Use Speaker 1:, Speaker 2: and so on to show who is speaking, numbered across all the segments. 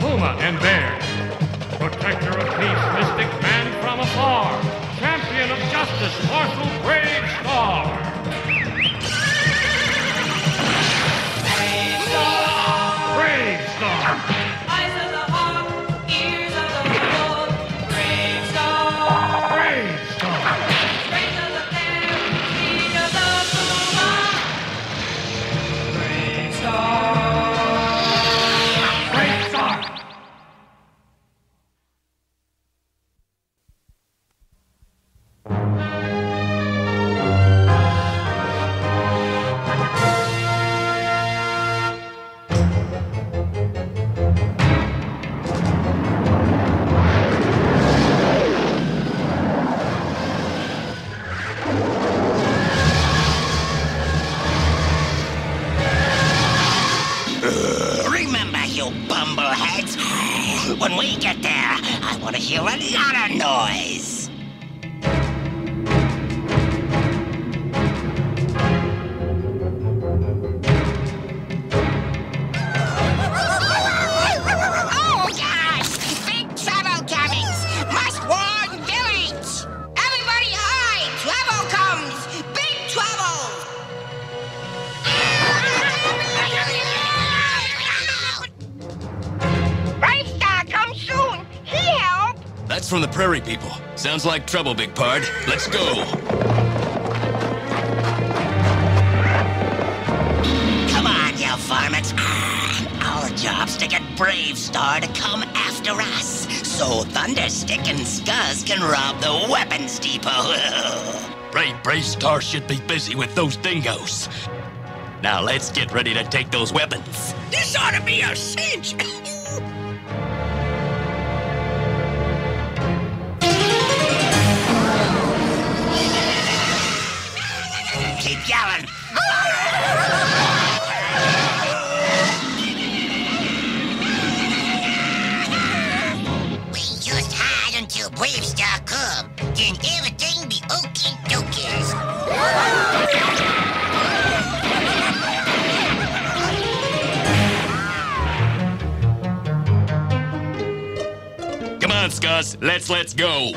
Speaker 1: Puma, and Bear. Protector of peace, mystic man from afar. Champion of justice, Marshal Brave Star. Brave Star.
Speaker 2: Eyes of
Speaker 3: from the prairie people. Sounds like trouble, Big Pard. Let's go.
Speaker 4: Come on, you varmints. Our job's to get BraveStarr to come after us, so Thunderstick and Scuzz can rob the weapons depot.
Speaker 3: Brave BraveStarr should be busy with those dingoes. Now let's get ready to take those weapons.
Speaker 4: this ought to be a cinch.
Speaker 3: Let's go.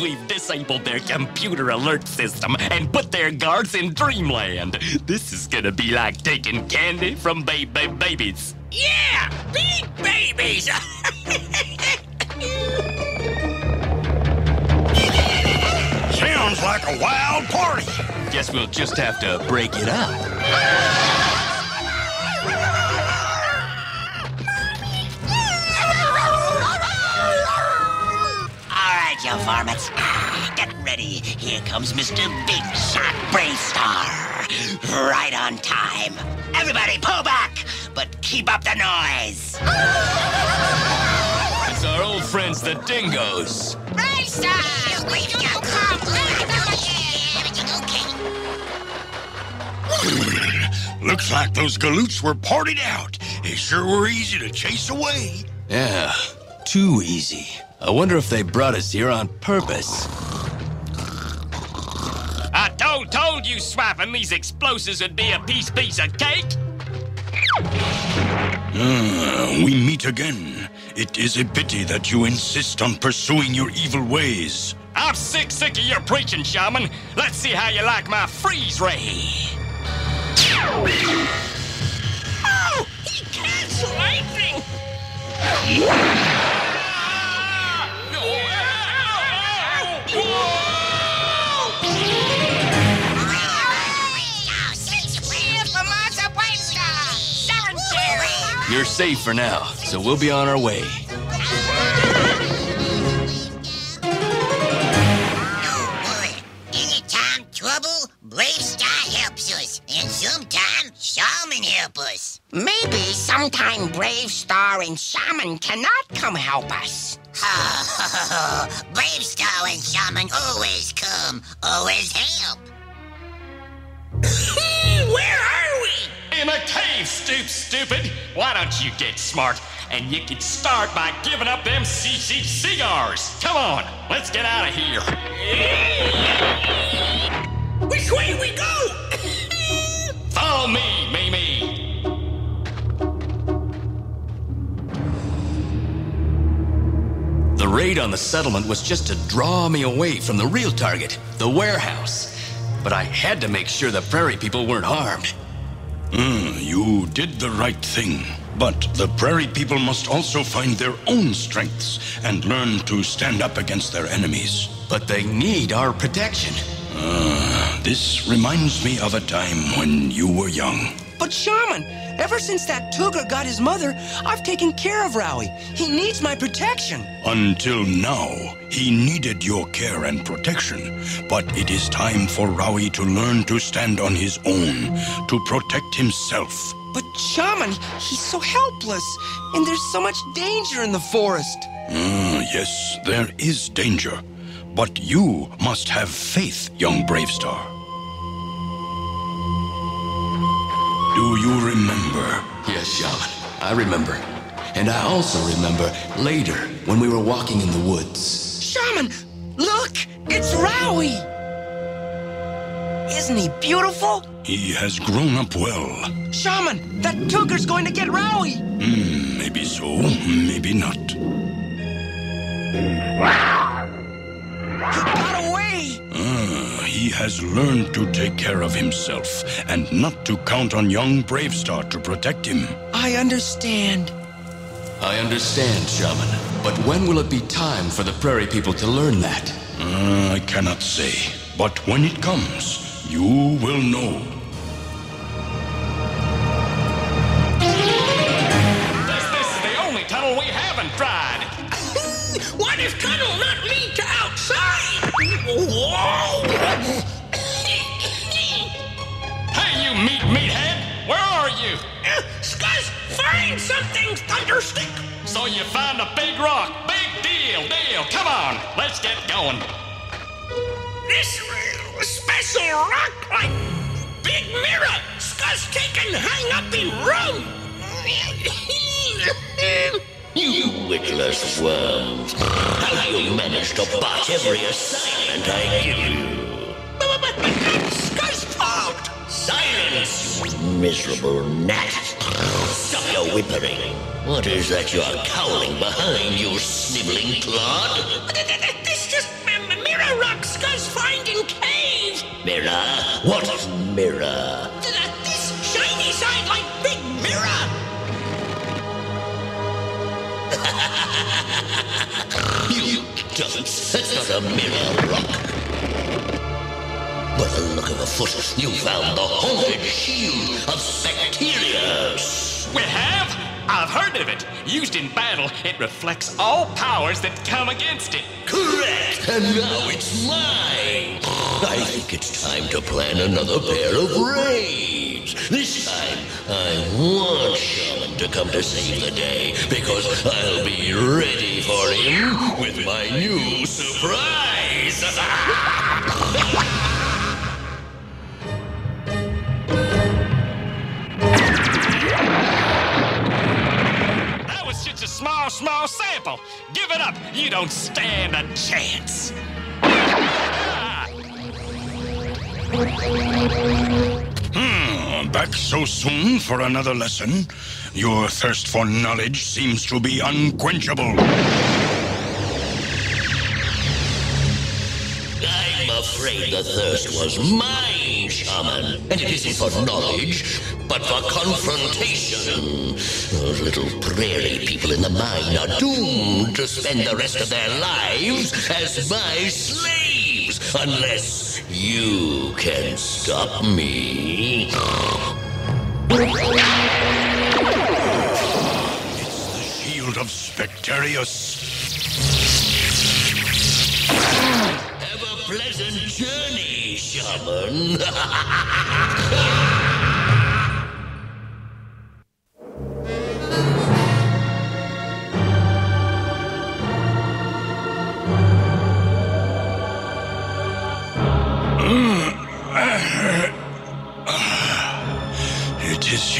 Speaker 3: We've, disabled their computer alert system and put their guards in Dreamland. This is gonna be like taking candy from ba- ba- babies.
Speaker 4: Yeah, big babies.
Speaker 5: Sounds like a wild party.
Speaker 3: Guess we'll just have to break it up.
Speaker 4: All right, you varmints. Ah, get ready. Here comes Mr. Big Shot BraveStarr. Right on time. Everybody pull back, but keep up the noise.
Speaker 3: It's our old friends, the dingoes.
Speaker 6: Brave We can come!
Speaker 4: Everything okay?
Speaker 5: Looks like those galoots were parted out. They sure were easy to chase away.
Speaker 3: Yeah, too easy. I wonder if they brought us here on purpose.
Speaker 7: I told told you swapping these explosives would be a piece piece of cake.
Speaker 5: Uh, we meet again. It is a pity that you insist on pursuing your evil ways.
Speaker 7: I'm sick sick of your preaching, shaman. Let's see how you like my freeze ray.
Speaker 4: Oh, he canceled everything.
Speaker 3: You're safe for now, so we'll be on our way.
Speaker 4: Any time trouble, BraveStarr helps us, and sometimes Shaman helps us.
Speaker 6: Maybe sometime BraveStarr and Shaman cannot come help us.
Speaker 4: Oh, BraveStarr and Shaman always come, always help.
Speaker 6: Where are
Speaker 7: in a cave, stoop stupid. Why don't you get smart? And you can start by giving up them CC cigars. Come on, let's get out of here.
Speaker 6: Which way we go?
Speaker 7: Follow me, Mimi.
Speaker 3: The raid on the settlement was just to draw me away from the real target, the warehouse. But I had to make sure the prairie people weren't harmed.
Speaker 5: Mm, you did the right thing. But the prairie people must also find their own strengths and learn to stand up against their enemies.
Speaker 3: But they need our protection.
Speaker 5: Ah, this reminds me of a time when you were young.
Speaker 8: But Shaman, ever since that Tugger got his mother, I've taken care of Rowie. He needs my protection.
Speaker 5: Until now, he needed your care and protection. But it is time for Rowie to learn to stand on his own, to protect himself.
Speaker 8: But Shaman, he's so helpless, and there's so much danger in the forest.
Speaker 5: Ah, yes, there is danger. But you must have faith, young Brave Do you remember?
Speaker 3: Yes, Shaman, I remember. And I also remember later when we were walking in the woods.
Speaker 8: Shaman, look, it's Rowie. Isn't he beautiful?
Speaker 5: He has grown up well.
Speaker 8: Shaman, that Tugger's going to get Rowie.
Speaker 5: Hmm, maybe so, maybe not.
Speaker 8: He
Speaker 5: he has learned to take care of himself and not to count on young BraveStarr to protect him.
Speaker 8: I understand.
Speaker 3: I understand, Shaman. But when will it be time for the prairie people to learn that?
Speaker 5: Ah, I cannot say. But when it comes, you will know.
Speaker 7: Hey, you meat meathead, where are you?
Speaker 6: Scuzz, find something, Thunderstick.
Speaker 7: So you found a big rock. Big deal, deal. Come on, let's get going.
Speaker 6: This uh, special rock like big mirror. Scuzz taken hang up in room.
Speaker 9: Witless worms. How do you manage to botch every assignment I give you?
Speaker 6: But, but, but that's fault.
Speaker 9: Silence, you miserable gnat. Stop your whimpering. What is that you're cowling behind, you sniveling clod?
Speaker 6: Th- th- th- This just mirror rock Scuzz find cave.
Speaker 9: Mirror? What mirror? You dunce. That's not a mirror rock. By the look of a foot, you found the haunted shield of Specterius.
Speaker 7: We have? I've heard of it. Used in battle, it reflects all powers that come against it.
Speaker 9: Correct! And now it's mine! I think it's time to plan another pair of raids. This time, I want Shaman to come to save the day because I'll be ready for him with my new surprise.
Speaker 7: That was just a small, small sample. Give it up. You don't stand a chance.
Speaker 5: Ah. Back so soon for another lesson? Your thirst for knowledge seems to be unquenchable.
Speaker 9: I'm afraid the thirst was mine, Shaman. And it isn't for knowledge, but for confrontation. Those little prairie people in the mine are doomed to spend the rest of their lives as my slaves, unless you can stop me.
Speaker 5: It's the shield of Specterius.
Speaker 9: Have a pleasant journey, Shaman.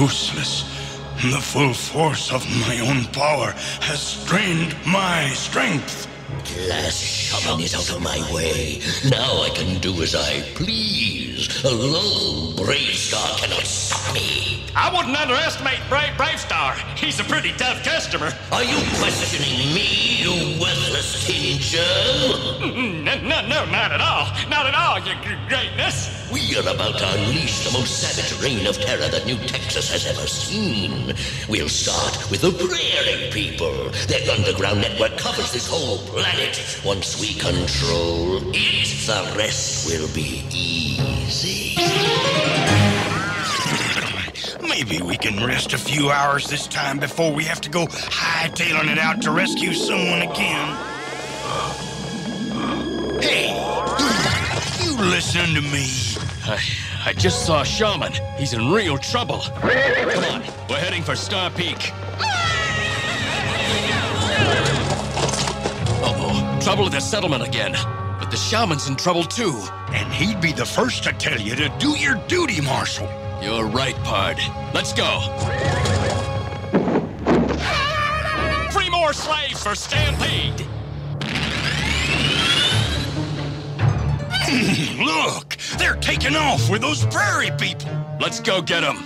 Speaker 5: useless. The full force of my own power has strained my strength.
Speaker 9: Glass shaman is out of my way. Now I can do as I please. Alone, BraveStarr cannot stop me.
Speaker 7: I wouldn't underestimate Brave BraveStarr. He's a pretty tough customer.
Speaker 9: Are you questioning me, you worthless tin germ?
Speaker 7: No, no, no, not at all. Not at all, your greatness.
Speaker 9: We are about to unleash the most savage reign of terror that New Texas has ever seen. We'll start with the Prairie People. Their underground network covers this whole planet. Once we control it, the rest will be easy.
Speaker 5: Maybe we can rest a few hours this time before we have to go hightailing it out to rescue someone again. Hey, you listen to me.
Speaker 3: I, I just saw Shaman. He's in real trouble. Come on, we're heading for Star Peak. Uh-oh, trouble at the settlement again. But the shaman's in trouble too.
Speaker 5: And he'd be the first to tell you to do your duty, Marshal.
Speaker 3: You're right, Pard. Let's go.
Speaker 7: Three more slaves for Stampede.
Speaker 5: Look, they're taking off with those prairie people.
Speaker 3: Let's go get him.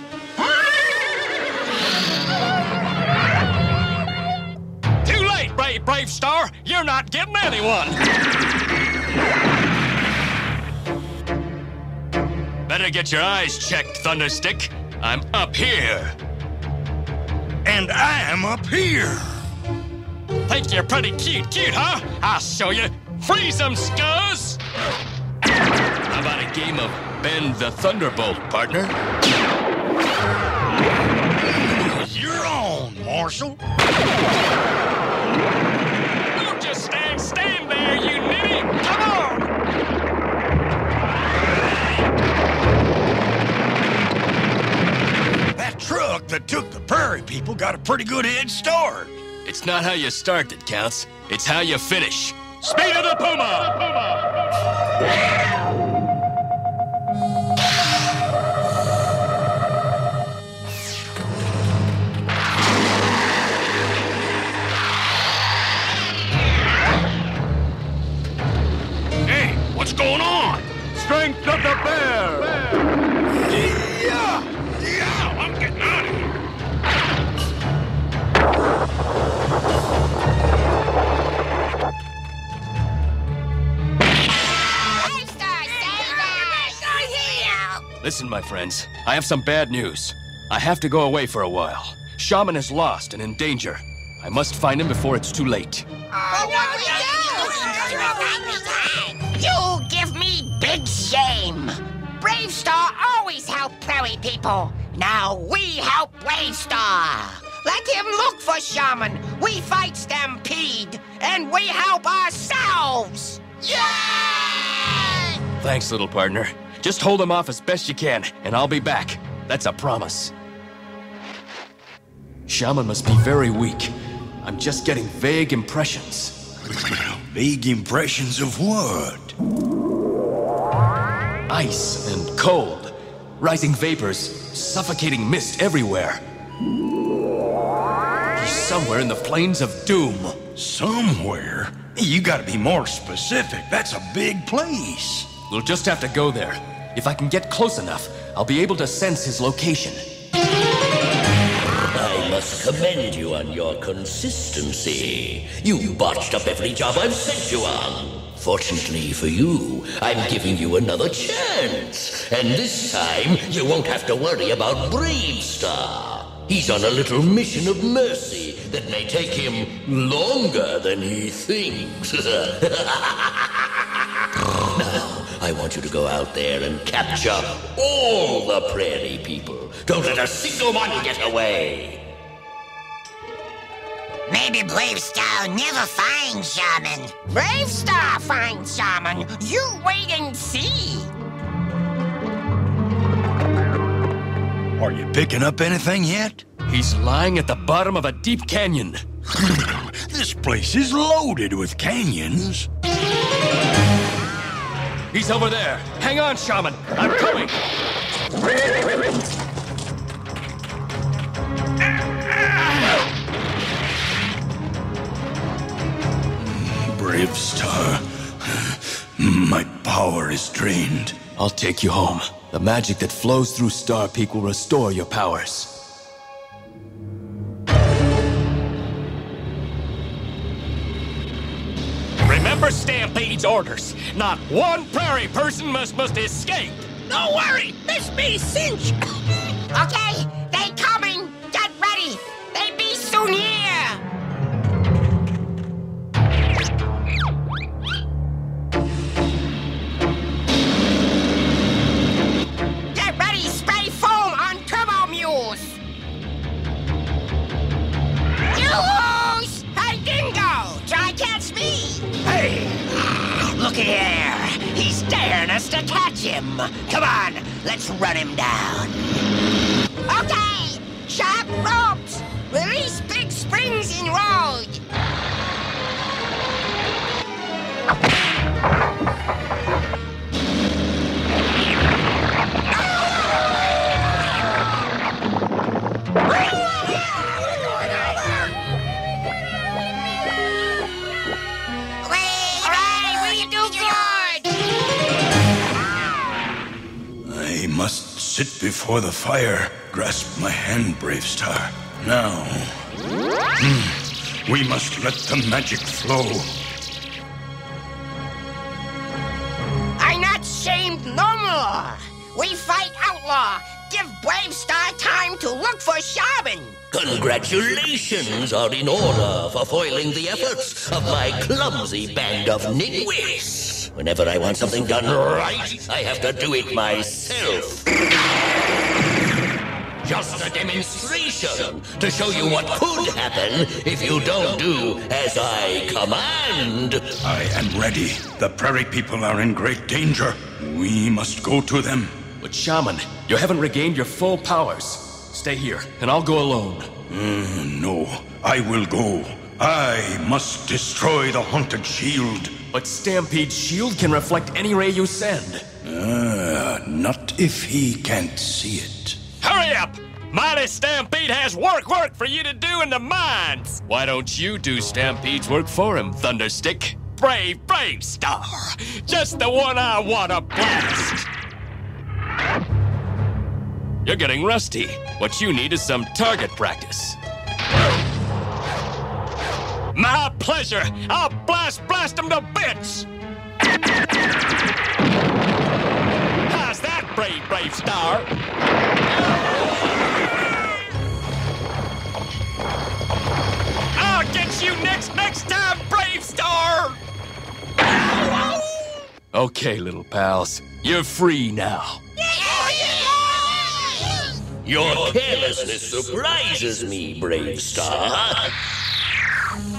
Speaker 7: Too late, Brave BraveStarr. You're not getting anyone.
Speaker 3: Better get your eyes checked, Thunderstick. I'm up here.
Speaker 5: And I'm up here.
Speaker 7: Think you're pretty cute, cute, huh? I'll show you. Freeze them, scuzz!
Speaker 3: How about a game of Bend the Thunderbolt, partner?
Speaker 5: You're on, Marshal.
Speaker 7: Don't just stand, stand there, you ninny! Come on!
Speaker 5: That truck that took the prairie people got a pretty good head start.
Speaker 3: It's not how you start that counts. It's how you finish. Speed of the Puma!
Speaker 5: Hey, what's going on?
Speaker 1: Strength of the bear!
Speaker 5: Yeah, yeah, I'm getting out of here.
Speaker 6: BraveStarr, save us! here!
Speaker 3: Listen, my friends, I have some bad news. I have to go away for a while. Shaman is lost and in danger. I must find him before it's too late.
Speaker 6: But what we do? BraveStarr always help prairie people. Now we help BraveStarr. Let him look for Shaman. We fight Stampede, and we help ourselves. Yay!
Speaker 3: Thanks, little partner. Just hold him off as best you can, and I'll be back. That's a promise. Shaman must be very weak. I'm just getting vague impressions.
Speaker 5: Vague impressions of what?
Speaker 3: Ice and cold, rising vapors, suffocating mist everywhere. He's somewhere in the plains of doom.
Speaker 5: Somewhere? You gotta be more specific. That's a big place.
Speaker 3: We'll just have to go there. If I can get close enough, I'll be able to sense his location.
Speaker 9: I must commend you on your consistency. You botched up every job I've sent you on. Fortunately for you, I'm giving you another chance. And this time, you won't have to worry about BraveStarr. He's on a little mission of mercy that may take him longer than he thinks. now, I want you to go out there and capture all the prairie people. Don't let a single one get away.
Speaker 6: Maybe BraveStarr never finds Shaman. BraveStarr finds Shaman. You wait and see.
Speaker 5: Are you picking up anything yet?
Speaker 3: He's lying at the bottom of a deep canyon.
Speaker 5: This place is loaded with canyons.
Speaker 3: He's over there. Hang on, Shaman. I'm coming.
Speaker 5: BraveStarr, my power is drained.
Speaker 10: I'll take you home. The magic that flows through Star Peak will restore your powers.
Speaker 7: Remember Stampede's orders. Not one prairie person must must escape.
Speaker 6: Don't worry, miss me cinch. okay,
Speaker 4: Come on, let's run him down!
Speaker 6: Okay! Sharp ropes! Release big springs in road!
Speaker 5: Must sit before the fire. Grasp my hand, BraveStarr. Now. Hmm. We must let the magic flow.
Speaker 6: I'm not shamed no more. We fight outlaw. Give BraveStarr time to look for Shaman.
Speaker 9: Congratulations are in order for foiling the efforts of my clumsy band of nitwits. Whenever I want something done right, I have to do it myself. Just a demonstration to show you what could happen if you don't do as I command.
Speaker 5: I am ready. The prairie people are in great danger. We must go to them.
Speaker 10: But Shaman, you haven't regained your full powers. Stay here, and I'll go alone.
Speaker 5: Mm, no, I will go. I must destroy the haunted shield.
Speaker 10: But Stampede's shield can reflect any ray you send.
Speaker 5: Ah, not if he can't see it.
Speaker 7: Hurry up! Mighty Stampede has work, work for you to do in the mines.
Speaker 3: Why don't you do Stampede's work for him, Thunderstick?
Speaker 7: Brave, BraveStarr. Just the one I want to blast.
Speaker 3: You're getting rusty. What you need is some target practice.
Speaker 7: My pleasure. I'll blast, blast them to bits. How's that, brave, BraveStarr? I'll get you next, next time, BraveStarr.
Speaker 3: Okay, little pals. You're free now.
Speaker 9: Your carelessness surprises me, BraveStarr.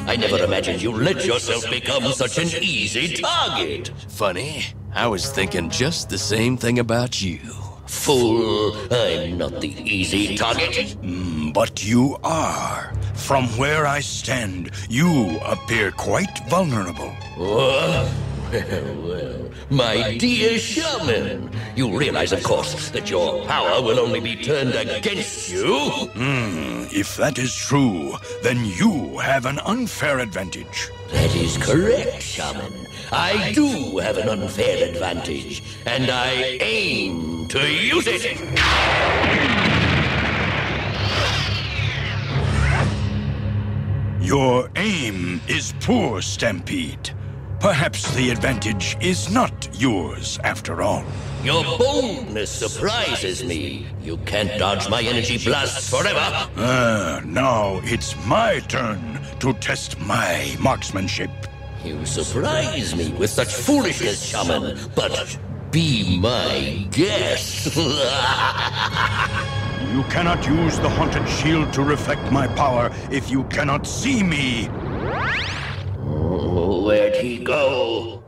Speaker 9: I never imagined you'd let yourself become such an easy target.
Speaker 3: Funny, I was thinking just the same thing about you.
Speaker 9: Fool, I'm not the easy target.
Speaker 5: Mm, But you are. From where I stand, you appear quite vulnerable.
Speaker 9: What? Well, well, my dear shaman, you realize, of course, that your power will only be turned against you.
Speaker 5: Hmm, if that is true, then you have an unfair advantage.
Speaker 9: That is correct, shaman. I do have an unfair advantage, and I aim to use it.
Speaker 5: Your aim is poor, Stampede. Perhaps the advantage is not yours after all.
Speaker 9: Your boldness surprises me. You can't dodge my energy blasts forever.
Speaker 5: Ah, now it's my turn to test my marksmanship.
Speaker 9: You surprise me with such foolishness, shaman, but be my guest.
Speaker 5: You cannot use the haunted shield to reflect my power if you cannot see me.
Speaker 9: Where'd he go?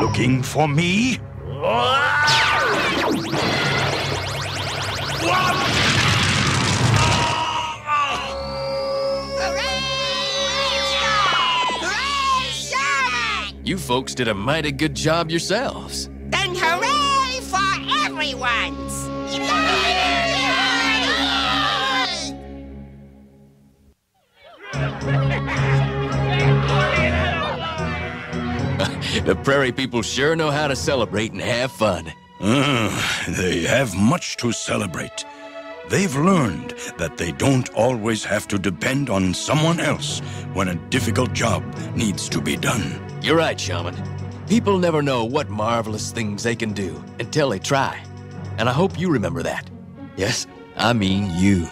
Speaker 5: Looking for me?
Speaker 6: Hooray! Hooray,
Speaker 3: You folks did a mighty good job yourselves.
Speaker 6: Then hooray for everyone's!
Speaker 3: The prairie people sure know how to celebrate and have fun.
Speaker 5: Ah, they have much to celebrate. They've learned that they don't always have to depend on someone else when a difficult job needs to be done.
Speaker 3: You're right, Shaman. People never know what marvelous things they can do until they try. And I hope you remember that. Yes, I mean you.